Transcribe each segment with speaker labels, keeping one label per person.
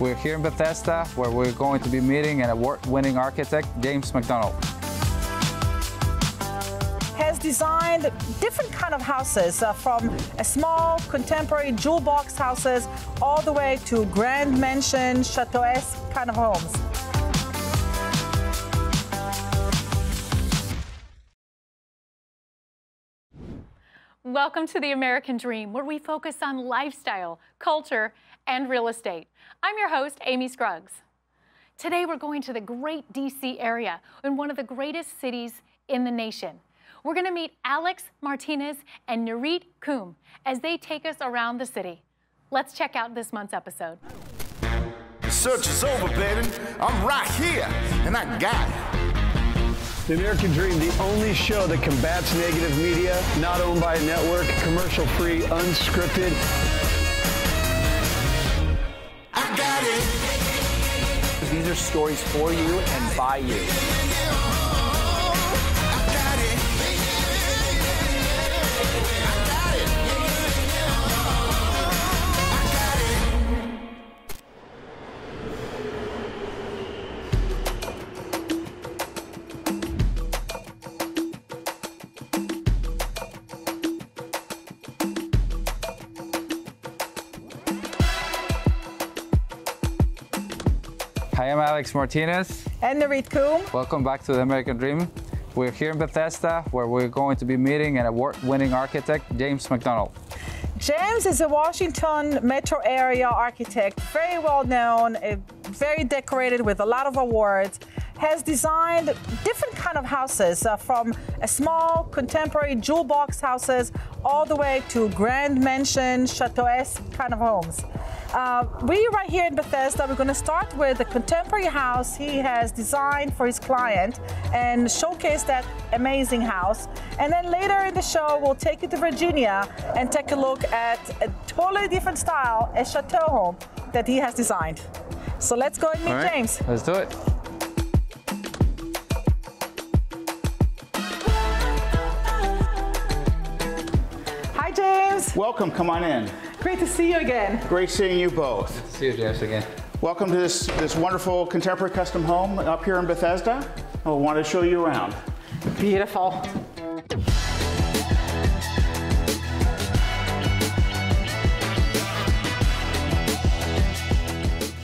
Speaker 1: We're here in Bethesda where we're going to be meeting an award-winning architect, James McDonald.
Speaker 2: Has designed different kind of houses uh, from a small contemporary jewel box houses all the way to grand mansion, chateau-esque kind of homes.
Speaker 3: Welcome to the American Dream, where we focus on lifestyle, culture, and real estate. I'm your host, Amy Scruggs. Today, we're going to the great DC area in one of the greatest cities in the nation. We're going to meet Alex Martinez and Nurit Coombe as they take us around the city. Let's check out this month's episode.
Speaker 4: The search is over, baby. I'm right here, and I got it.
Speaker 5: The American Dream, the only show that combats negative media, not owned by a network, commercial free, unscripted.
Speaker 6: Are stories for you and by you.
Speaker 1: Alex Martinez.
Speaker 2: And Nurit Coombe.
Speaker 1: Welcome back to the American Dream. We're here in Bethesda where we're going to be meeting an award-winning architect, James McDonald.
Speaker 2: James is a Washington metro area architect, very well known, eh, very decorated with a lot of awards. Has designed different kind of houses uh, from a small contemporary jewel box houses all the way to grand mansion, chateau-esque kind of homes. Uh, we right here in Bethesda, we're going to start with the contemporary house he has designed for his client and showcase that amazing house. And then later in the show, we'll take you to Virginia and take a look at a totally different style, a chateau home that he has designed. So let's go and meet
Speaker 1: right,
Speaker 2: James.
Speaker 1: Let's do it.
Speaker 7: Welcome, come on in.
Speaker 2: Great to see you again.
Speaker 7: Great seeing you both.
Speaker 1: See you, Jess, again.
Speaker 7: Welcome to this, this wonderful contemporary custom home up here in Bethesda. I want to show you around.
Speaker 2: Beautiful.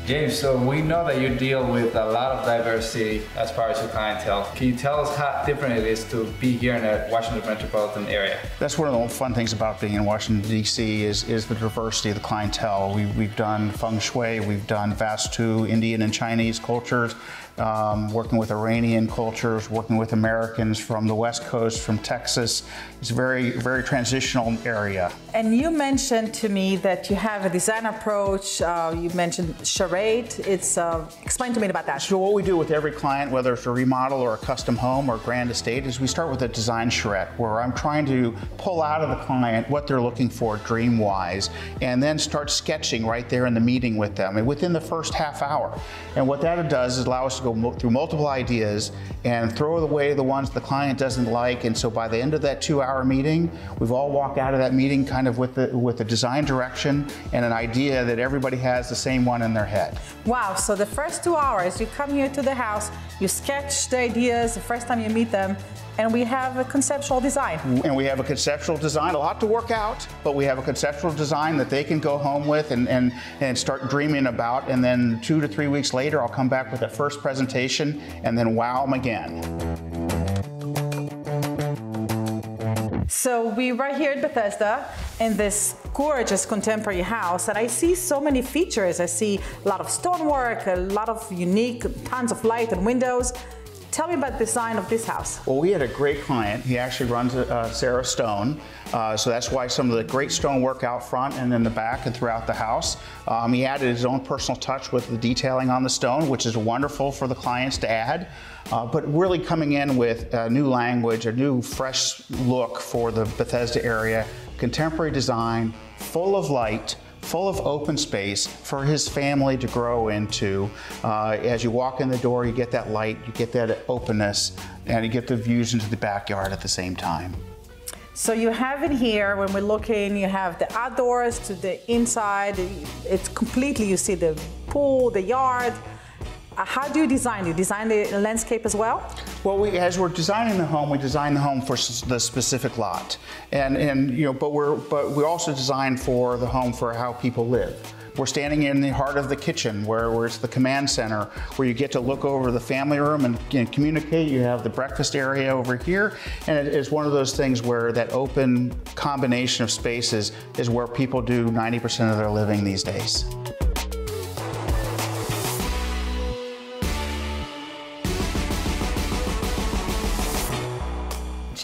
Speaker 1: James, so we know that you deal with a lot of diversity as far as your clientele. Can you tell us how different it is to be here in the Washington metropolitan area?
Speaker 7: That's one of the fun things about being in Washington, D.C. is, is the diversity of the clientele. We, we've done feng shui, we've done Vastu, Indian and Chinese cultures, um, working with Iranian cultures, working with Americans from the West Coast, from Texas. It's a very, very transitional area.
Speaker 2: And you mentioned to me that you have a design approach. Uh, you mentioned charrette. It's uh, explain to me about that.
Speaker 7: So what we do with every client, whether it's a remodel or a custom home or grand estate, is we start with a design charrette, where I'm trying to pull out of the client what they're looking for dream-wise, and then start sketching right there in the meeting with them, and within the first half hour. And what that does is allow us to go through multiple ideas and throw away the ones the client doesn't like. And so by the end of that two-hour meeting, we've all walked out of that meeting kind of with the with a design direction and an idea that everybody has the same one in their head.
Speaker 2: Wow, so the first two hours, you come here to the house, you sketch the ideas the first time you meet them, and we have a conceptual design.
Speaker 7: And we have a conceptual design, a lot to work out, but we have a conceptual design that they can go home with and, and, and start dreaming about. And then two to three weeks later, I'll come back with a first presentation and then wow them again.
Speaker 2: So we right here at Bethesda in this gorgeous contemporary house and I see so many features. I see a lot of stonework, a lot of unique, tons of light and windows. Tell me about the design of this house.
Speaker 7: Well, we had a great client. He actually runs uh, Sarah Stone. Uh, so that's why some of the great stonework out front and in the back and throughout the house. Um, he added his own personal touch with the detailing on the stone, which is wonderful for the clients to add. Uh, but really coming in with a new language, a new fresh look for the Bethesda area, contemporary design, full of light, full of open space for his family to grow into. Uh, as you walk in the door, you get that light, you get that openness, and you get the views into the backyard at the same time.
Speaker 2: So you have in here, when we look in, you have the outdoors to the inside. It's completely, you see the pool, the yard. Uh, how do you design? You design the landscape as well?
Speaker 7: Well, we, as we're designing the home, we design the home for the specific lot, and and you know, but we're but we also design for the home for how people live. We're standing in the heart of the kitchen where, where it's the command center, where you get to look over the family room and, communicate. You have the breakfast area over here. And it is one of those things where that open combination of spaces is where people do 90% of their living these days.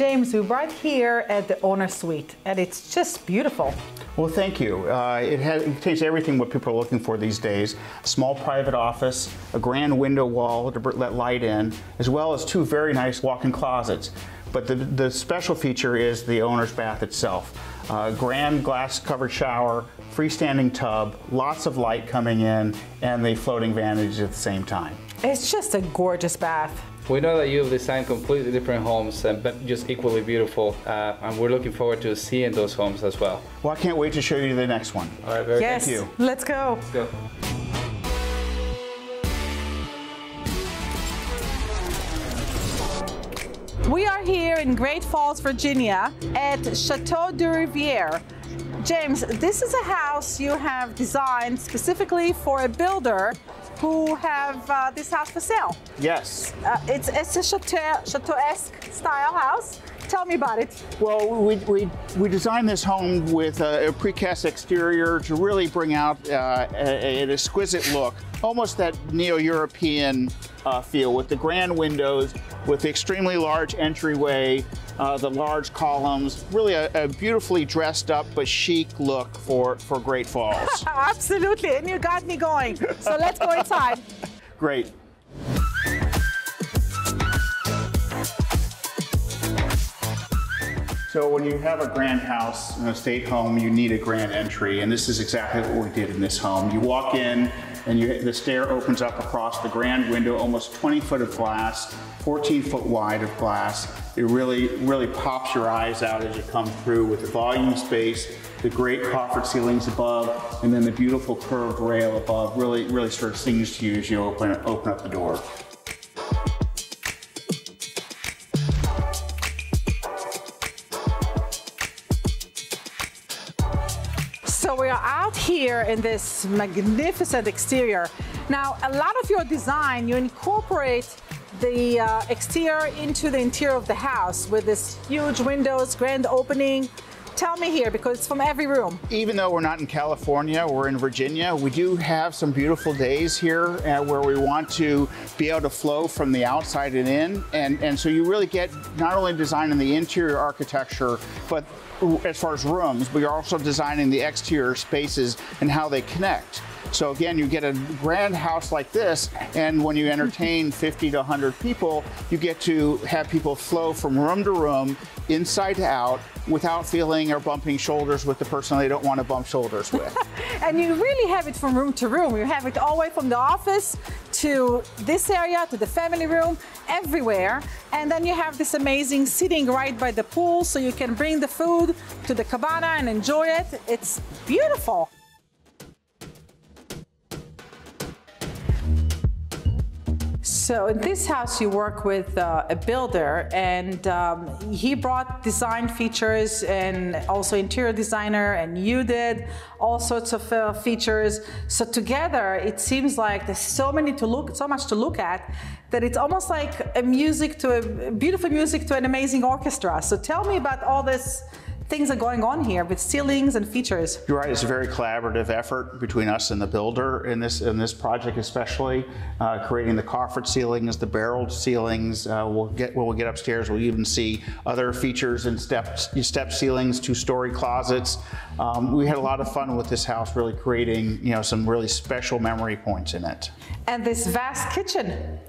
Speaker 2: James, we're right here at the owner suite, and it's just beautiful.
Speaker 7: Well, thank you. Uh, it, has, it contains everything what people are looking for these days. A small private office, a grand window wall to let light in, as well as two very nice walk-in closets. But the, the special feature is the owner's bath itself. Uh, grand glass covered shower, freestanding tub, lots of light coming in, and the floating vanity at the same time.
Speaker 2: It's just a gorgeous bath.
Speaker 1: We know that you've designed completely different homes, and but just equally beautiful, uh, and we're looking forward to seeing those homes as well.
Speaker 7: Well, I can't wait to show you the next one.
Speaker 1: All right, very
Speaker 2: yes,
Speaker 7: thank you.
Speaker 2: Let's go.
Speaker 1: Let's go.
Speaker 2: We are here in Great Falls, Virginia at Chateau de Rivière. James, this is a house you have designed specifically for a builder who have uh, this house for sale.
Speaker 7: Yes.
Speaker 2: Uh, it's, it's a chateau, chateau-esque style house. Tell me about it.
Speaker 7: Well, we, we, we designed this home with a, a precast exterior to really bring out uh, a, an exquisite look, almost that neo-European uh, feel with the grand windows, with the extremely large entryway, uh, the large columns, really a, a, beautifully dressed up but chic look for, for Great Falls.
Speaker 2: Absolutely, and you got me going. So let's go inside.
Speaker 7: Great. So when you have a grand house, an estate home, you need a grand entry, and this is exactly what we did in this home. You walk in, and you, the stair opens up across the grand window, almost 20 foot of glass, 14 foot wide of glass. It really, really pops your eyes out as you come through with the volume space, the great coffered ceilings above, and then the beautiful curved rail above really, really sort of sings to you as you open, open up the door.
Speaker 2: Here in this magnificent exterior. Now, a lot of your design, you incorporate the uh, exterior into the interior of the house with this huge windows, grand opening. Tell me here, because it's from every room.
Speaker 7: Even though we're not in California, we're in Virginia, we do have some beautiful days here uh, where we want to be able to flow from the outside and in. And, and so you really get not only designing the interior architecture, but as far as rooms, but you're also designing the exterior spaces and how they connect. So again, you get a grand house like this, and when you entertain 50 to 100 people, you get to have people flow from room to room, inside to out, without feeling or bumping shoulders with the person they don't want to bump shoulders with.
Speaker 2: and you really have it from room to room. You have it all the way from the office to this area, to the family room, everywhere. And then you have this amazing sitting right by the pool, so you can bring the food to the cabana and enjoy it. It's beautiful. So in this house, you work with uh, a builder, and um, he brought design features and also interior designer, and you did all sorts of uh, features. So together, it seems like there's so many to look, so much to look at, that it's almost like a music to a beautiful music to an amazing orchestra. So tell me about all this things are going on here with ceilings and features.
Speaker 7: You're right. It's a very collaborative effort between us and the builder in this in this project, especially uh, creating the coffered ceilings, the barreled ceilings. Uh, we'll get when we get upstairs. We'll even see other features in step step ceilings, two-story closets. Um, we had a lot of fun with this house, really creating you know some really special memory points in it.
Speaker 2: And this vast kitchen.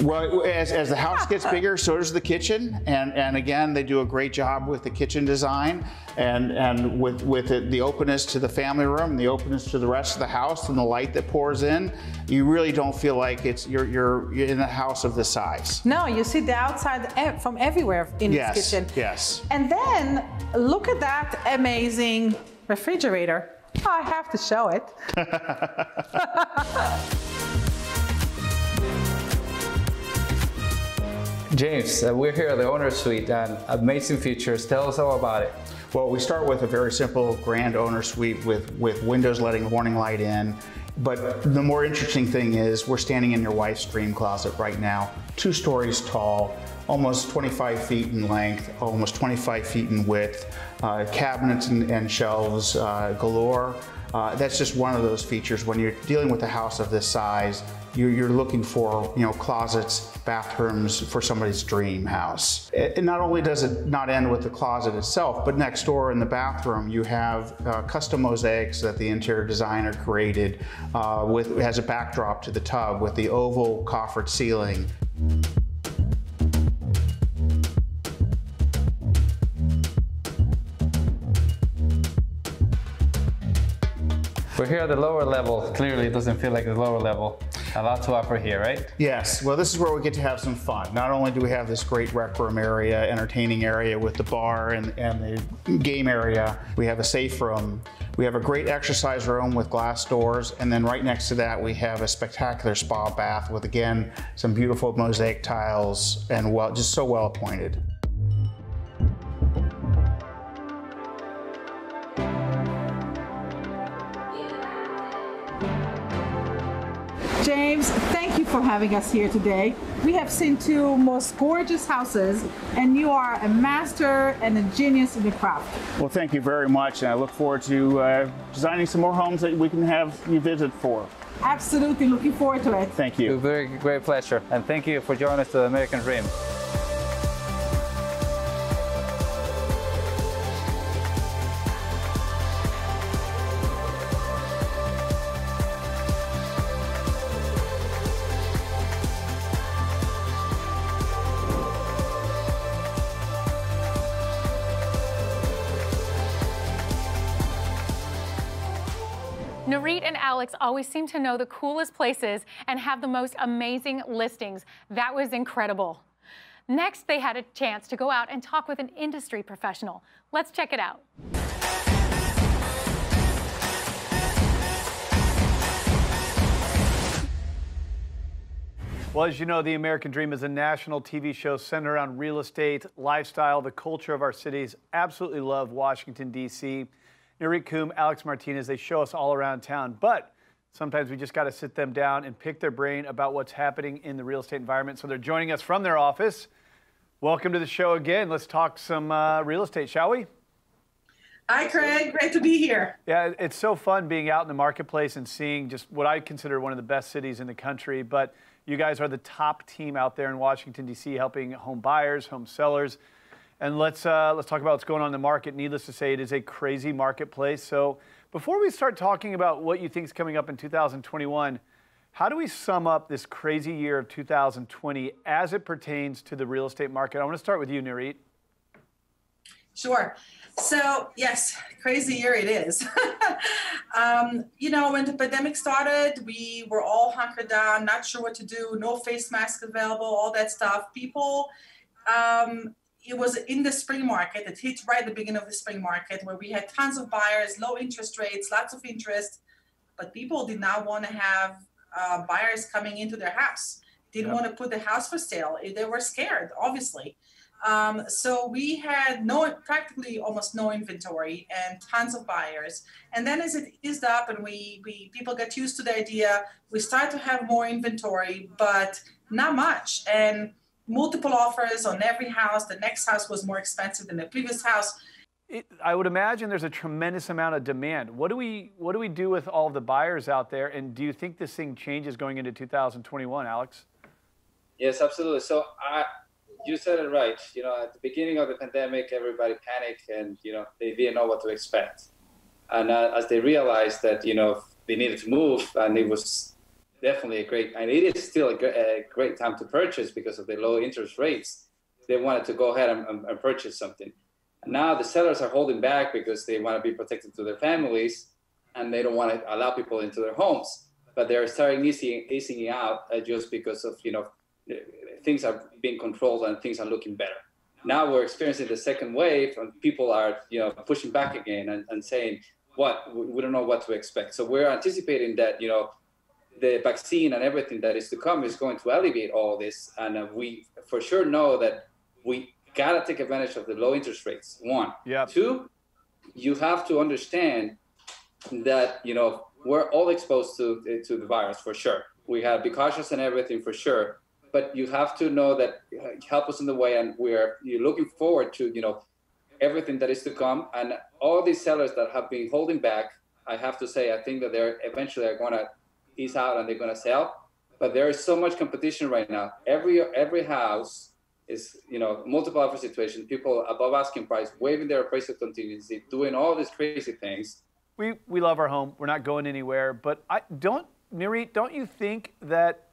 Speaker 7: Well, as, as the house gets bigger, so does the kitchen, and and again, they do a great job with the kitchen design, and and with with it, the openness to the family room, the openness to the rest of the house, and the light that pours in. You really don't feel like it's you're you're, you're in a house of this size.
Speaker 8: No, you see the outside from everywhere in
Speaker 7: Yes,
Speaker 8: this kitchen.
Speaker 7: yes.
Speaker 8: And then look at that amazing refrigerator. Oh, I have to show it.
Speaker 1: James, uh, we're here at the owner suite and amazing features. Tell us all about it.
Speaker 7: Well, we start with a very simple grand owner suite with, with windows letting morning light in. But the more interesting thing is we're standing in your wife's dream closet right now, two stories tall, almost 25 feet in length, almost 25 feet in width, uh, cabinets and, and shelves uh, galore. Uh, that's just one of those features. When you're dealing with a house of this size, you're, you're looking for you know closets, bathrooms for somebody's dream house. And not only does it not end with the closet itself, but next door in the bathroom you have uh, custom mosaics that the interior designer created uh, with as a backdrop to the tub with the oval coffered ceiling.
Speaker 1: We're here at the lower level. Clearly, it doesn't feel like the lower level. A lot to offer here, right?
Speaker 7: Yes, well, this is where we get to have some fun. Not only do we have this great rec room area, entertaining area with the bar and, and the game area, we have a safe room. We have a great exercise room with glass doors, and then right next to that, we have a spectacular spa bath with, again, some beautiful mosaic tiles and well, just so well appointed.
Speaker 8: James, thank you for having us here today. We have seen two most gorgeous houses, and you are a master and a genius in the craft.
Speaker 7: Well, thank you very much, and I look forward to uh, designing some more homes that we can have you visit for.
Speaker 8: Absolutely looking forward to it.
Speaker 7: Thank
Speaker 1: It's a
Speaker 7: you.
Speaker 1: very great pleasure. And thank you for joining us to the American Dream.
Speaker 3: Always seem to know the coolest places and have the most amazing listings. That was incredible. Next, they had a chance to go out and talk with an industry professional. Let's check it out.
Speaker 5: Well, as you know, the American Dream is a national TV show centered around real estate, lifestyle, the culture of our cities. Absolutely love Washington, D.C. Nurit Coombe, Alex Martinez, they show us all around town. But sometimes we just got to sit them down and pick their brain about what's happening in the real estate environment. So they're joining us from their office. Welcome to the show again. Let's talk some uh, real estate, shall we?
Speaker 2: Hi, Craig. Great to be here.
Speaker 5: Yeah, it's so fun being out in the marketplace and seeing just what I consider one of the best cities in the country. But you guys are the top team out there in Washington D.C. helping home buyers, home sellers, and let's uh, let's talk about what's going on in the market. Needless to say, it is a crazy marketplace. So before we start talking about what you think is coming up in 2021, how do we sum up this crazy year of 2020 as it pertains to the real estate market? I want to start with you, Nurit.
Speaker 2: Sure. So, yes, crazy year it is. um, you know, when the pandemic started, we were all hunkered down, not sure what to do, no face mask available, all that stuff. People, um, it was in the spring market, it hit right at the beginning of the spring market where we had tons of buyers, low interest rates, lots of interest, but people did not want to have uh, buyers coming into their house, didn't
Speaker 5: Yeah.
Speaker 2: want to put the house for sale. They were scared, obviously. Um, so we had no, practically almost no inventory and tons of buyers. And then as it eased up and we, we people got used to the idea, we started to have more inventory, but not much. And multiple offers on every house. The next house was more expensive than the previous house.
Speaker 5: It, I would imagine there's a tremendous amount of demand. What do we what do we do with all the buyers out there? And do you think this thing changes going into 2021, Alex?
Speaker 1: Yes, absolutely. So I, you said it right. You know, at the beginning of the pandemic, everybody panicked and you know they didn't know what to expect. And uh, as they realized that you know they needed to move and it was definitely a great, and it is still a, gr- a great time to purchase because of the low interest rates. They wanted to go ahead and, and, and purchase something. Now the sellers are holding back because they want to be protected to their families, and they don't want to allow people into their homes. But they're starting easing, easing out uh, just because of you know things are being controlled and things are looking better. Now we're experiencing the second wave, and people are you know pushing back again and, and saying, "What we don't know what to expect." So we're anticipating that you know the vaccine and everything that is to come is going to alleviate all this, and uh, we for sure know that we gotta take advantage of the low interest rates. One,
Speaker 5: yeah.
Speaker 1: Two, you have to understand that you know we're all exposed to to the virus for sure. We have to be cautious and everything for sure but you have to know that uh, help us in the way and we're you're looking forward to you know everything that is to come and all these sellers that have been holding back i have to say i think that they're eventually are going to ease out and they're going to sell but there is so much competition right now every every house is you know multiple offer situation people above asking price waiving their appraisal contingency doing all these crazy things
Speaker 5: we we love our home we're not going anywhere but i don't Nurit, don't you think that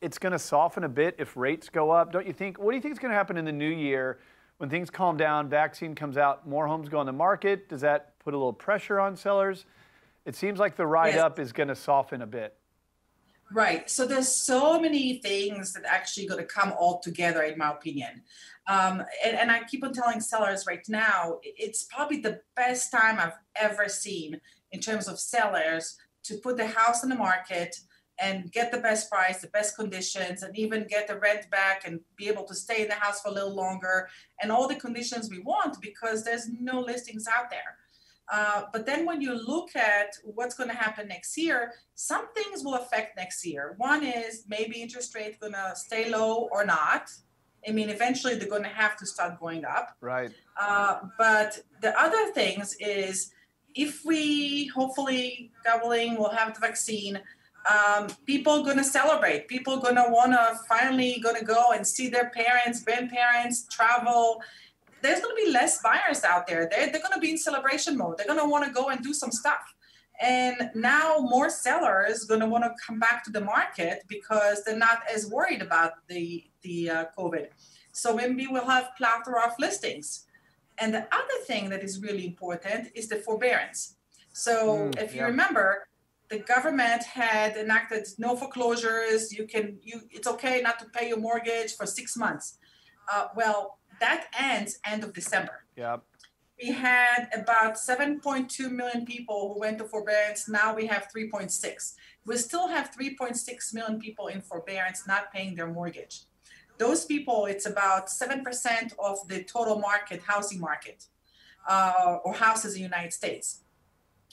Speaker 5: it's going to soften a bit if rates go up. Don't you think? What do you think is going to happen in the new year when things calm down, vaccine comes out, more homes go on the market? Does that put a little pressure on sellers? It seems like the ride yes. up is going to soften a bit.
Speaker 2: Right. So there's so many things that actually going to come all together, in my opinion. Um, and, and I keep on telling sellers right now, it's probably the best time I've ever seen in terms of sellers to put the house in the market and get the best price, the best conditions, and even get the rent back and be able to stay in the house for a little longer and all the conditions we want because there's no listings out there. Uh, but then when you look at what's going to happen next year, some things will affect next year. One is maybe interest rate going to stay low or not. I mean, eventually they're going to have to start going up.
Speaker 5: Right.
Speaker 2: Uh, but the other things is if we hopefully, gobbling, will have the vaccine, um, people gonna celebrate people gonna wanna finally gonna go and see their parents grandparents travel there's gonna be less buyers out there. They're, they're gonna be in celebration mode. They're gonna want to go and do some stuff. And now more sellers are gonna want to come back to the market because they're not as worried about the the uh, covid. So maybe we'll have plethora of listings. And the other thing that is really important is the forbearance. So mm, if you remember the government had enacted no foreclosures. You can you it's okay not to pay your mortgage for six months. Uh, well, that ends end of December.
Speaker 5: Yeah.
Speaker 2: We had about 7.2 million people who went to forbearance. Now we have 3.6. We still have 3.6 million people in forbearance not paying their mortgage. Those people, it's about 7% of the total market, housing market, uh, or houses in the United States.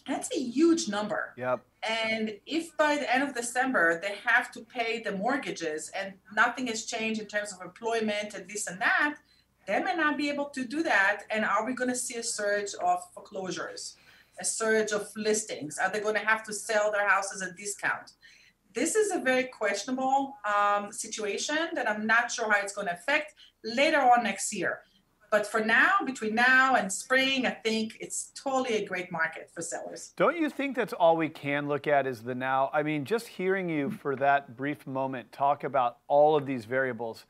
Speaker 2: That's a huge number.
Speaker 5: Yep.
Speaker 2: And if by the end of December they have to pay the mortgages and nothing has changed in terms of employment and this and that, they may not be able to do that. And are we going to see a surge of foreclosures, a surge of listings? Are they going to have to sell their houses at discount? This is a very questionable um, situation that I'm not sure how it's going to affect later on next year. But for now, between now and spring, I think it's totally a great market for sellers.
Speaker 5: Don't you think that's all we can look at is the now? I mean, just hearing you for that brief moment talk about all of these variables.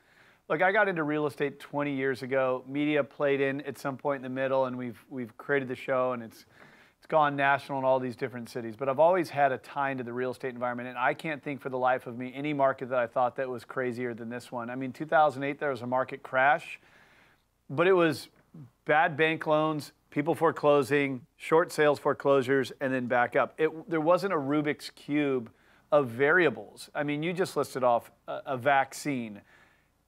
Speaker 5: Look, I got into real estate 20 years ago. Media played in at some point in the middle, and we've we've created the show, and it's it's gone national in all these different cities. But I've always had a tie into the real estate environment, and I can't think for the life of me any market that I thought that was crazier than this one. I mean, 2008 there was a market crash but it was bad bank loans, people foreclosing, short sales foreclosures, and then back up. It, there wasn't a Rubik's Cube of variables. I mean, you just listed off a, a vaccine,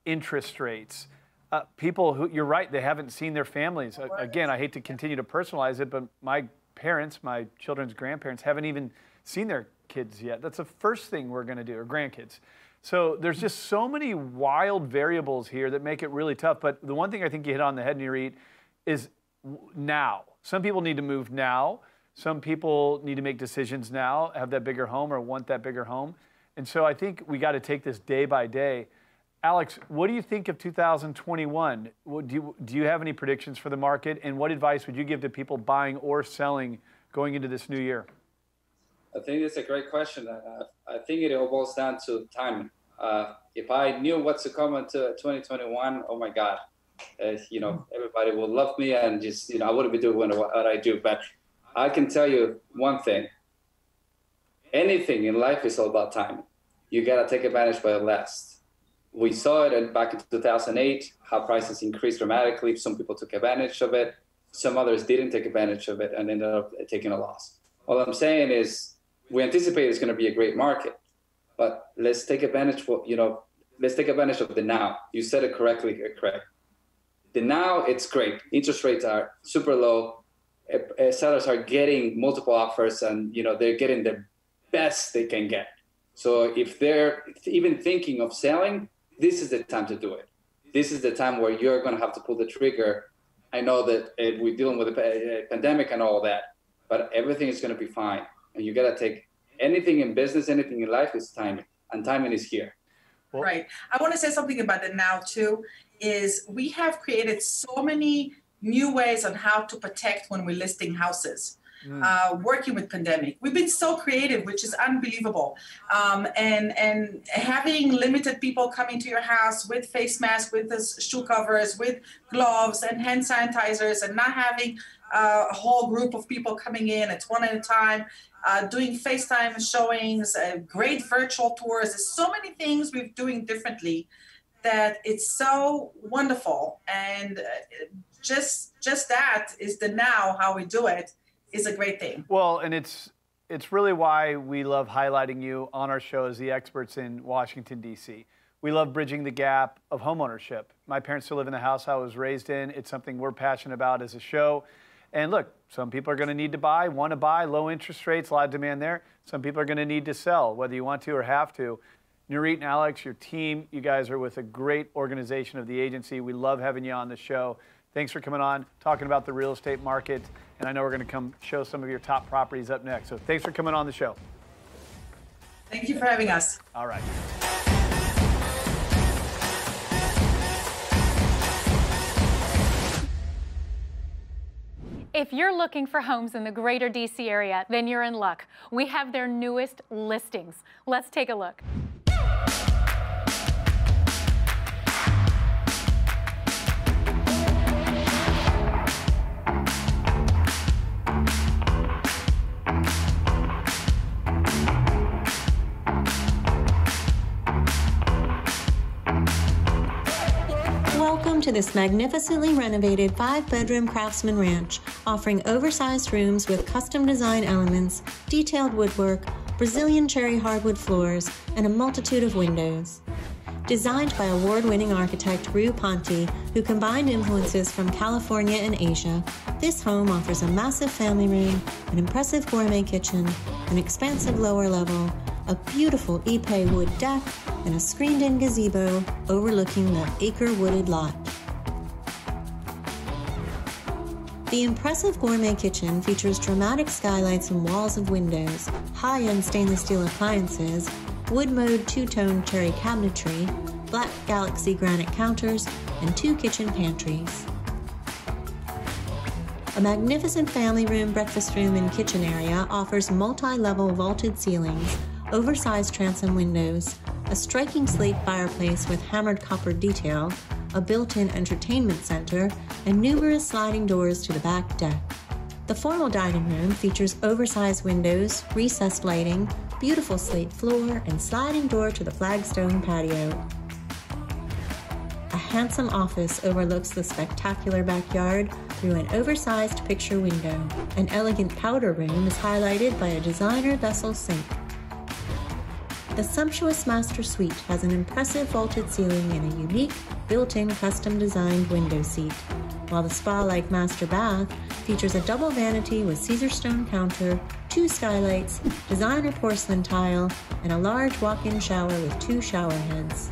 Speaker 5: interest rates. Uh, people who, you're right, they haven't seen their families. Uh, again, I hate to continue to personalize it, but my parents, my children's grandparents, haven't even seen their kids yet. That's the first thing we're going to do, or grandkids. So there's just so many wild variables here that make it really tough. But the one thing I think you hit on the head, Nurit, is now. Some people need to move now. Some people need to make decisions now, have that bigger home or want that bigger home. And so I think we got to take this day by day. Alex, what do you think of 2021? Do you, do you have any predictions for the market? And what advice would you give to people buying or selling going into this new year?
Speaker 1: I think it's a great question. Uh, I think it all boils down to timing. Uh, if I knew what's to come into 2021, oh my God, uh, you know, everybody will love me and just, you know, I wouldn't be doing what, I do. But I can tell you one thing anything in life is all about timing. You got to take advantage while it lasts. We saw it back in 2008, how prices increased dramatically. Some people took advantage of it. Some others didn't take advantage of it and ended up taking a loss. All I'm saying is we anticipate it's going to be a great market, but let's take advantage for, you know, let's take advantage of the now. You said it correctly, Craig. The now, it's great. Interest rates are super low. Uh, sellers are getting multiple offers and, you know, they're getting the best they can get. So if they're even thinking of selling, this is the time to do it. This is the time where you're going to have to pull the trigger. I know that uh, we're dealing with a pandemic and all that, but everything is going to be fine. And you got to take anything in business, anything in life is timing, and timing is here.
Speaker 2: Well, right. I want to say something about it now too. Is we have created so many new ways on how to protect when we're listing houses mm. uh, working with pandemic. We've been so creative, which is unbelievable. Um, and and having limited people coming to your house with face masks, with the shoe covers, with gloves and hand sanitizers, and not having uh, a whole group of people coming in. It's one at a time. Uh, doing FaceTime showings, uh, great virtual tours. There's so many things we're doing differently that it's so wonderful and uh, just just that is the now how we do it is a great thing.
Speaker 5: Well, and it's it's really why we love highlighting you on our show as the experts in Washington D.C. We love bridging the gap of homeownership. My parents still live in the house I was raised in. It's something we're passionate about as a show. And look, some people are going to need to buy, want to buy, low interest rates, a lot of demand there. Some people are going to need to sell, whether you want to or have to. Nurit and Alex, your team, you guys are with a great organization of the agency. We love having you on the show. Thanks for coming on, talking about the real estate market. And I know we're going to come show some of your top properties up next. So thanks for coming on the show.
Speaker 2: Thank you for having us.
Speaker 5: All right.
Speaker 3: If you're looking for homes in the greater DC area, then you're in luck. We have their newest listings. Let's take a look.
Speaker 9: To this magnificently renovated five bedroom craftsman ranch, offering oversized rooms with custom design elements, detailed woodwork, Brazilian cherry hardwood floors, and a multitude of windows. Designed by award winning architect Rue Ponti, who combined influences from California and Asia, this home offers a massive family room, an impressive gourmet kitchen, an expansive lower level, a beautiful Ipe wood deck, and a screened in gazebo overlooking the acre wooded lot. The impressive gourmet kitchen features dramatic skylights and walls of windows, high end stainless steel appliances, Wood-Mode two tone cherry cabinetry, black galaxy granite counters, and two kitchen pantries. A magnificent family room, breakfast room, and kitchen area offers multi level vaulted ceilings, oversized transom windows, a striking slate fireplace with hammered copper detail, a built in entertainment center, and numerous sliding doors to the back deck. The formal dining room features oversized windows, recessed lighting, beautiful slate floor, and sliding door to the flagstone patio. A handsome office overlooks the spectacular backyard through an oversized picture window. An elegant powder room is highlighted by a designer vessel sink. The sumptuous master suite has an impressive vaulted ceiling and a unique, built-in custom-designed window seat, while the spa-like master bath features a double vanity with Caesarstone counter, two skylights, designer porcelain tile, and a large walk-in shower with two shower heads.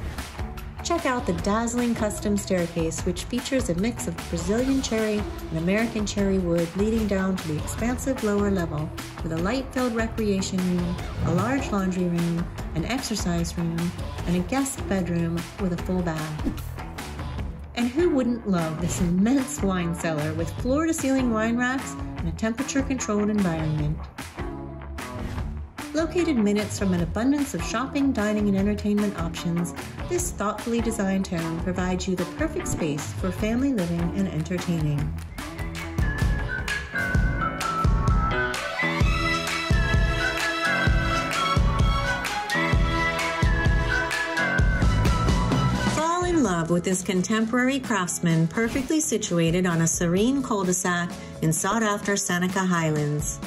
Speaker 9: Check out the dazzling custom staircase, which features a mix of Brazilian cherry and American cherry wood leading down to the expansive lower level with a light filled recreation room, a large laundry room, an exercise room, and a guest bedroom with a full bath. And who wouldn't love this immense wine cellar with floor to ceiling wine racks and a temperature controlled environment? Located minutes from an abundance of shopping, dining, and entertainment options, this thoughtfully designed home provides you the perfect space for family living and entertaining. With this contemporary craftsman perfectly situated on a serene cul-de-sac in sought-after Seneca Highlands.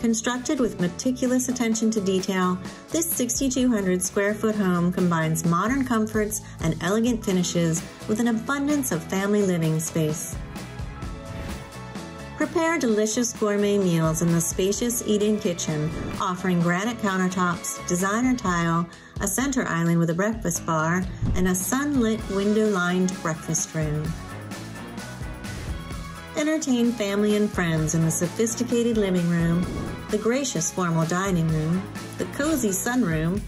Speaker 9: Constructed with meticulous attention to detail, this 6,200 square foot home combines modern comforts and elegant finishes with an abundance of family living space. Prepare delicious gourmet meals in the spacious eat-in kitchen, offering granite countertops, designer tile, a center island with a breakfast bar, and a sunlit window-lined breakfast room. Entertain family and friends in the sophisticated living room, the gracious formal dining room, the cozy sunroom,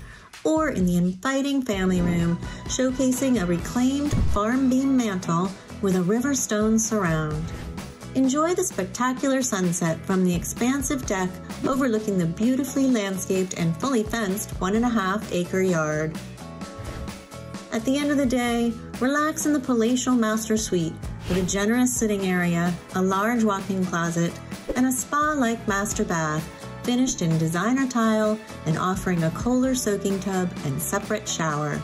Speaker 9: or in the inviting family room, showcasing a reclaimed farm beam mantel with a river stone surround. Enjoy the spectacular sunset from the expansive deck overlooking the beautifully landscaped and fully fenced one and a half acre yard. At the end of the day, relax in the palatial master suite with a generous sitting area, a large walk-in closet, and a spa-like master bath finished in designer tile and offering a Kohler soaking tub and separate shower.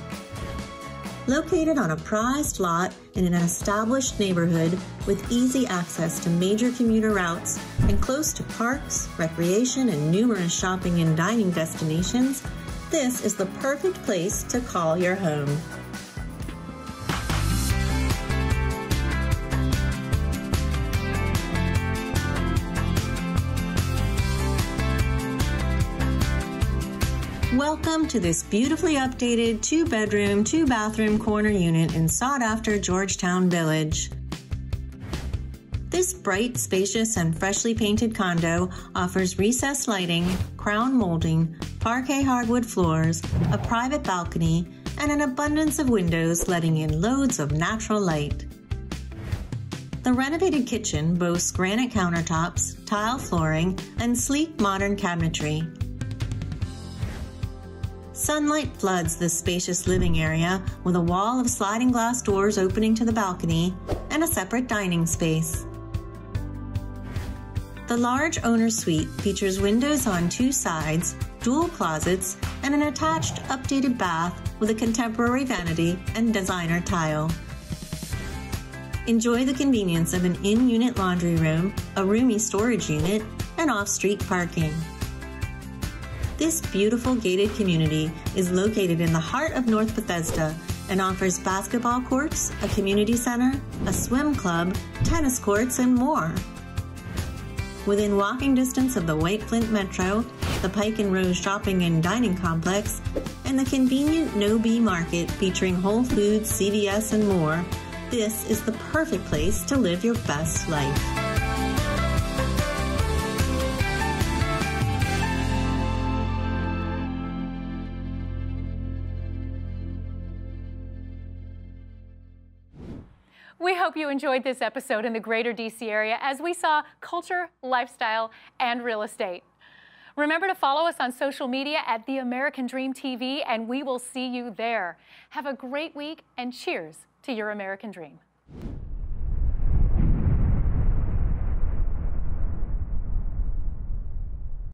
Speaker 9: Located on a prized lot in an established neighborhood with easy access to major commuter routes and close to parks, recreation, and numerous shopping and dining destinations, this is the perfect place to call your home. Welcome to this beautifully updated two bedroom, two bathroom corner unit in sought after Georgetown Village. This bright, spacious, and freshly painted condo offers recessed lighting, crown molding, parquet hardwood floors, a private balcony, and an abundance of windows letting in loads of natural light. The renovated kitchen boasts granite countertops, tile flooring, and sleek modern cabinetry. Sunlight floods this spacious living area with a wall of sliding glass doors opening to the balcony and a separate dining space. The large owner suite features windows on two sides, dual closets, and an attached updated bath with a contemporary vanity and designer tile. Enjoy the convenience of an in-unit laundry room, a roomy storage unit, and off-street parking. This beautiful gated community is located in the heart of North Bethesda and offers basketball courts, a community center, a swim club, tennis courts, and more. Within walking distance of the White Flint Metro, the Pike and Rose shopping and dining complex, and the convenient NoBe Market featuring Whole Foods, CVS, and more, this is the perfect place to live your best life.
Speaker 3: Enjoyed this episode in the greater DC area as we saw culture, lifestyle, and real estate. Remember to follow us on social media at The American Dream TV, and we will see you there. Have a great week, and cheers to your American dream.